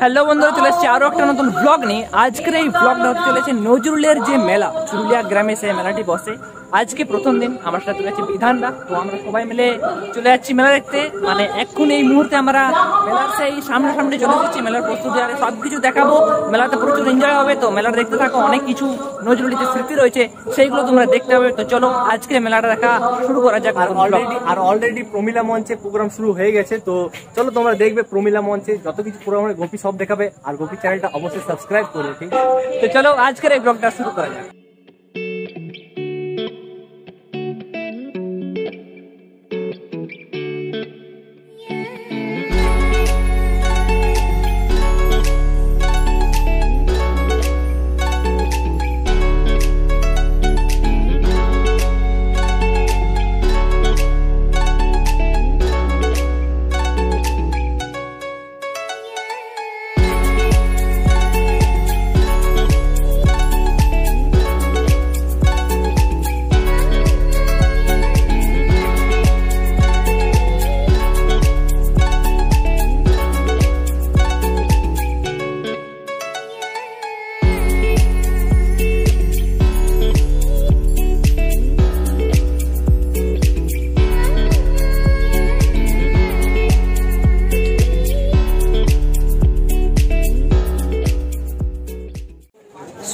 Hello বন্ধুরা, চলে এসেছি আরও একটা নতুন ব্লগ নিয়ে। আজকের এই ব্লগটা হতে চলেছে নজরুলের যে মেলা, চুরুলিয়া গ্রামে সেই মেলাটি বসে। আজকে প্রথম দিন আমার সাথে চলে যাচ্ছে বিধানদা। তো আমরা সবাই মিলে চলে যাচ্ছি মেলা দেখতে। মানে এখন এই মুহূর্তে আমরা মেলার সেই সামনাসামনি চলে এসেছি মেলার প্রস্তুতি আর সব কিছু দেখাবো। মেলাতে প্রচুর এনজয় হবে তো মেলাটা দেখতে থাকো অনেক কিছু নজরুলের যে স্মৃতি রয়েছে সেইগুলো তোমরা দেখতে হবে তো চলো আজকে মেলাটা দেখা শুরু করা যাক আর অলরেডি আর অলরেডি প্রমিলা মঞ্চে প্রোগ্রাম শুরু হয়ে গেছে তো চলো তোমরা দেখবে প্রমিলা মঞ্চে যত কিছু প্রোগ্রাম গোপী সব দেখাবে। আর গোপী চ্যানেলটা অবশ্যই সাবস্ক্রাইব করবে ঠিক তো চলো আজকের এই ব্লগটা শুরু করা যাক।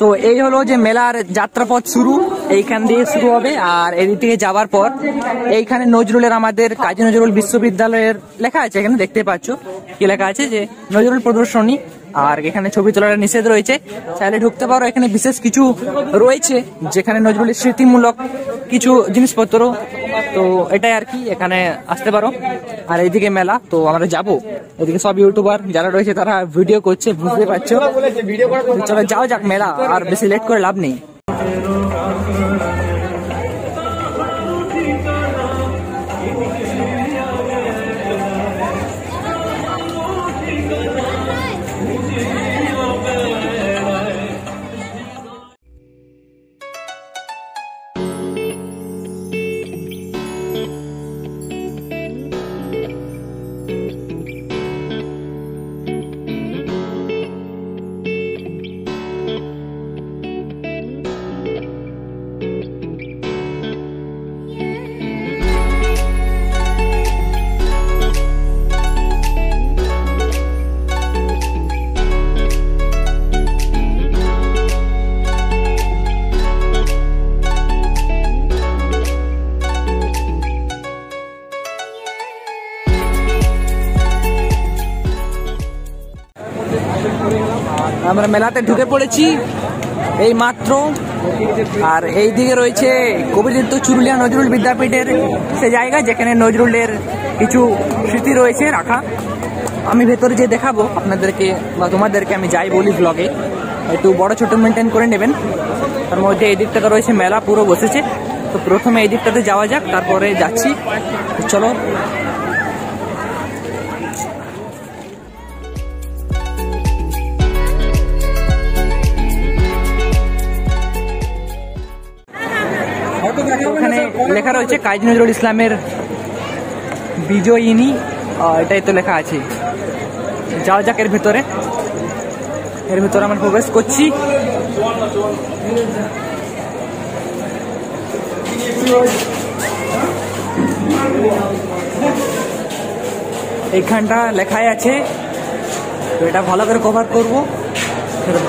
সো এই হলো যে মেলার যাত্রাপথ শুরু, এইখান দিয়ে শুরু হবে। আর এদিক থেকে যাওয়ার পর, এইখানে নজরুলের আমাদের কাজী নজরুল বিশ্ববিদ্যালয়ের লেখা আছে, এখানে দেখতে পাচ্ছ। কি লেখা আছে? যে নজরুল প্রদর্শনী, আর এখানে ছবি তোলার নিষেধ রয়েছে। চাইলে ঢুকতে পারো, এখানে বিশেষ কিছু রয়েছে, যেখানে নজরুলের স্মৃতিমূলক কিছু জিনিসপত্র। তো এটাই আর কি, এখানে আসতে পারো। আর এইদিকে মেলা, তো আমরা যাব। এদিকে সব ইউটিউবার যারা রয়েছে তারা ভিডিও করছে বুঝতে পারছ? চলো যাও যাক মেলা আর বেশি লেট করে লাভ নেই। মেলাতে ঢুকে পড়েছি এই মাত্র। আর এই দিকে রয়েছে কবিদিত্য চুরুলিয়া নজরুল বিদ্যাপীঠের সে জায়গা, যেখানে নজরুলের কিছু স্মৃতি রয়েছে, রাখা। আমি ভেতরে যে দেখাবো আপনাদেরকে বা তোমাদেরকে আমি যাই বলি ব্লগে একটু বড় ছোট মেনটেন করে নেবেন। তার মধ্যে এই দিকটাতে রয়েছে মেলা, পুরো বসেছে। তো প্রথমে এই দিকটাতে যাওয়া যাক, তারপরে যাচ্ছি। চলো ওখানে লেখা রয়েছে কাজী নজরুল ইসলামের বিজয়িনী এটাই তো লেখা আছে। যাওয়া যাক এর ভিতরে। এর ভিতরে আমরা প্রবেশ করছি। এইখানটা লেখাই আছে। তো এটা ভালো করে কভার করব।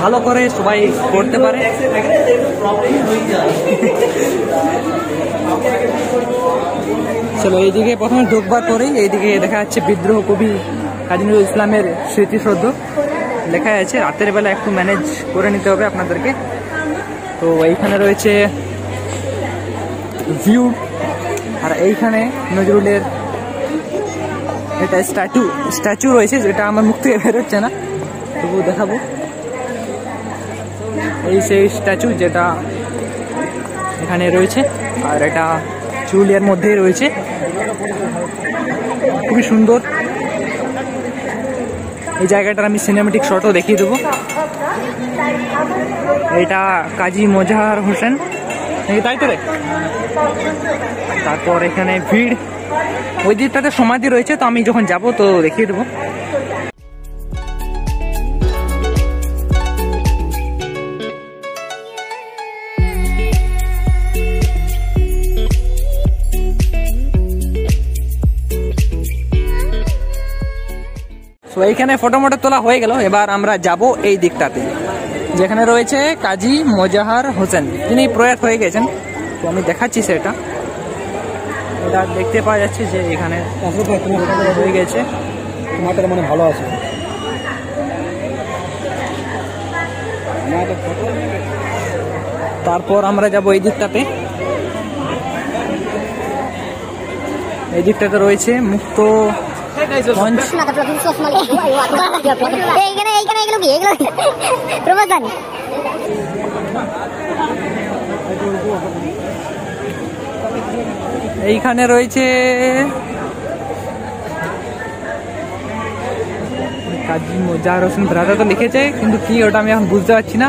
ভালো করে সবাই করতে পারে। চলো, এইদিকে প্রথমে ঢুকবার পরেই এইদিকে দেখা যাচ্ছে বিদ্রোহ কবি কাজী নজরুল ইসলামের স্মৃতিশ্রদ্ধ লেখা আছে, রাতের বেলা একটু ম্যানেজ করে নিতে হবে আপনাদেরকে। তো এইখানে রয়েছে ভিউ আর এইখানে নজরুলের এটা স্ট্যাচু স্ট্যাচু রয়েছে, যেটা আমার মুখ থেকে বেরোচ্ছে না। তবু দেখাবো। এই সেই স্ট্যাচু যেটা এখানে রয়েছে, আর এটা চুলিয়ার মধ্যেই রয়েছে। খুবই সুন্দর। এই জায়গাটার আমি সিনেমেটিক শটও দেখিয়ে দেবো। এটা কাজী মোজাহার হোসেন। তাই তো রে? তারপর এখানে ভিড়। ওই দিকটাতে সমাধি রয়েছে, তো আমি যখন যাব তো দেখিয়ে দেবো। এইখানে ফটো মোটো তোলা হয়ে গেল। এবার আমরা যাব এই দিকটাতে যেখানে রয়েছে কাজী মোজাহার হোসেন। তিনি প্রয়াত হয়ে গেছেন। তো আমি দেখাচ্ছি সেটা। এটা দেখতে পাওয়া যাচ্ছে যে এখানে হয়ে গেছে। তোমার মানে ভালো আছে। তারপর আমরা যাব এই দিকটাতে। এই দিকটাতে রয়েছে মুক্ত এইখানে রয়েছে কাজী মোজাহার হোসেন ভ্রাতা তো লিখেছে, কিন্তু কি ওটা আমি এখন বুঝতে পারছি না।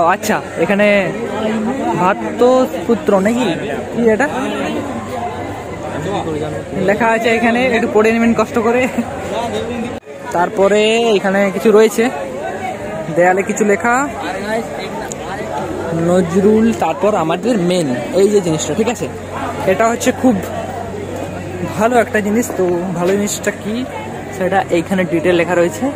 ও আচ্ছা এখানে ভাত তো পুত্র নাকি? কি এটা? লেখা আছে এখানে, একটু পড়ে নেবেন, কষ্ট করে। তারপরে এখানে কিছু রয়েছে। দেয়ালে কিছু লেখা। নজরুল, তারপর আমাদের মেন এই যে জিনিসটা, ঠিক আছে? এটা হচ্ছে খুব ভালো একটা জিনিস। তো ভালো জিনিসটা কি? সেটা এইখানে ডিটেল লেখা রয়েছে।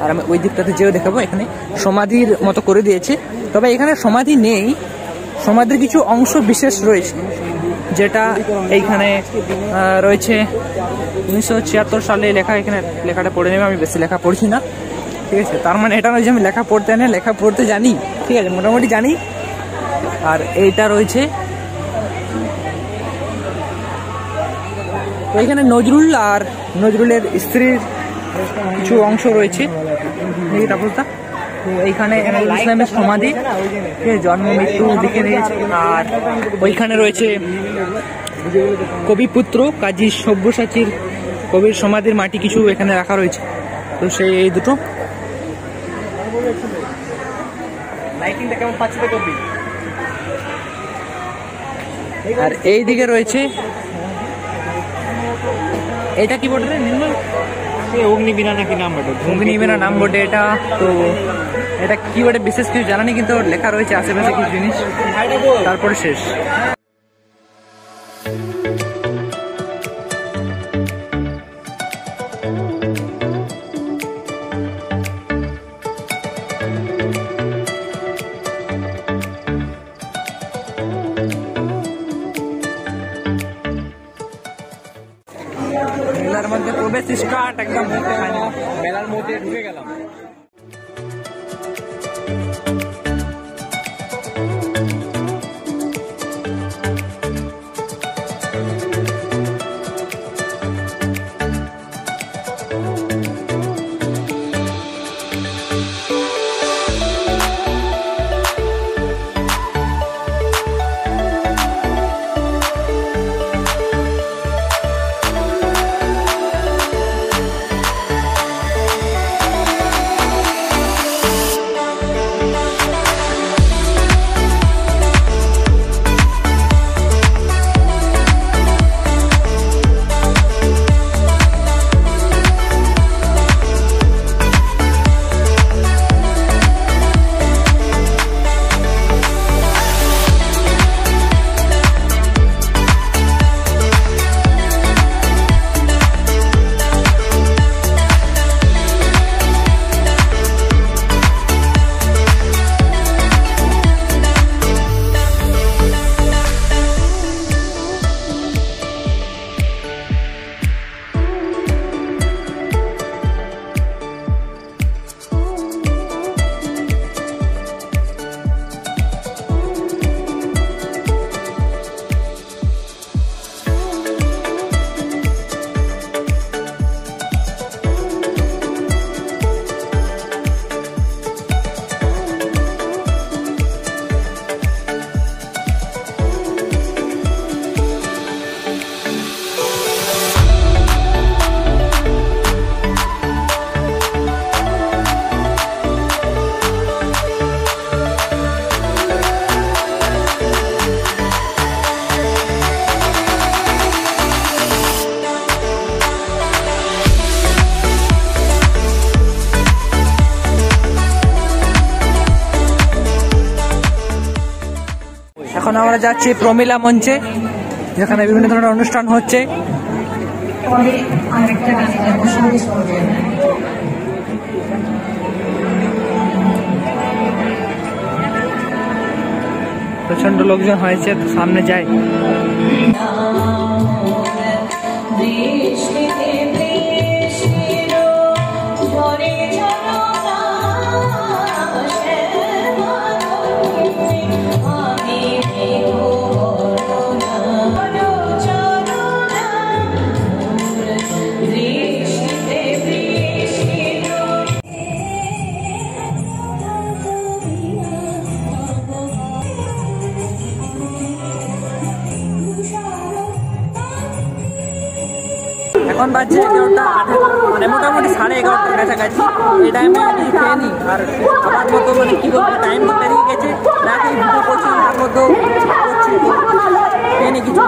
আর আমি ওই দিকটাতে যেও দেখাবো, এখানে সমাধির মতো করে দিয়েছে। তবে এখানে সমাধি নেই। সমাধির কিছু অংশ বিশেষ রয়েছে। যেটা এইখানে রয়েছে। উনিশশো ছিয়াত্তর সালে লেখা, এখানে লেখাটা পড়ে নেবে, আমি বেশি লেখা পড়ছি না। ঠিক আছে? তার মানে এটা নয় যে আমি লেখা পড়তে না লেখা পড়তে জানি। ঠিক আছে? মোটামুটি জানি। আর এইটা রয়েছে। তো এখানে নজরুল আর নজরুলের স্ত্রীর কিছু অংশ রয়েছে। তাপসদা তো এইখানে ইসলামের সমাধি জন্ম মৃত্যু লিখে দিয়েছে আর ওইখানে রয়েছে কবিপুত্র কাজী সব্যসাচীর কবির সমাধির মাটি কিছু এখানে রাখা রয়েছে। তো সেই এই দুটো। আর এই দিকে রয়েছে এটা কি বটে নির্মল অগ্নিবীণা নাকি নাম বটে? অগ্নিবীণা নাম বটে এটা তো এটা কি ওটা বিশেষ কিছু জানা নেই, কিন্তু লেখা রয়েছে আশেপাশে কিছু জিনিস। তারপরে শেষ। মেলার মধ্যে প্রবেশ স্টার্ট একদম মেলার মধ্যে ঢুকে গেলাম। এখন আমরা যাচ্ছি প্রমিলা মঞ্চে, যেখানে বিভিন্ন ধরনের অনুষ্ঠান হচ্ছে। প্রচণ্ড লোকজন হয়েছে, সামনে যাই। কাছাকাছি। আমি আর আমার মতো মানে বলব টাইম তো গেছে। রাতে ভিডিও করছি তার মধ্যেও করছি কিছু।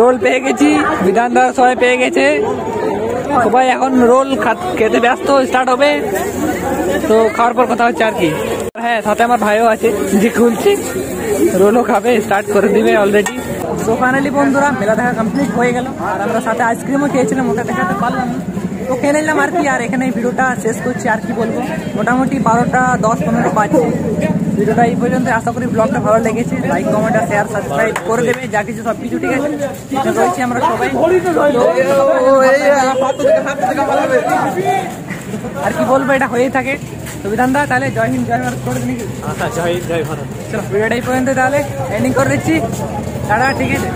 রোল পেয়ে গেছি। বিধান সবাই পেয়ে গেছে। সবাই এখন রোল খাত- খেতে ব্যস্ত স্টার্ট হবে তো খাওয়ার পর কথা হচ্ছে আর কি হ্যাঁ সাথে আমার ভাইও আছে যে খুলছে রোলও খাবে স্টার্ট করে দিবে অলরেডি তো ফাইনালি বন্ধুরা মেলা দেখা কমপ্লিট হয়ে গেল আর আমরা সাথে আইসক্রিমও খেয়েছিলাম ওটা দেখাতে পারলাম না তো খেয়ে নিলাম আর কি আর এখানে এই ভিডিওটা শেষ করছি আর কি বলব মোটামুটি বারোটা দশ পনেরো বাজছে ভিডিওটা এই পর্যন্ত আশা করি ব্লগটা ভালো লেগেছে। লাইক কমেন্ট আর শেয়ার সাবস্ক্রাইব করে দেবে। যা কিছু সব কিছু ঠিক আছে? রয়েছি আমরা সবাই। আর কি বলব এটা হয়েই থাকে। তো বিধানদা তাহলে জয় হিন্দ জয় ভারত করে দিন জয় জয় ভারত। চলো ভিডিওটা এই পর্যন্ত তাহলে। এন্ডিং করে দিচ্ছি। দাদা ঠিক আছে?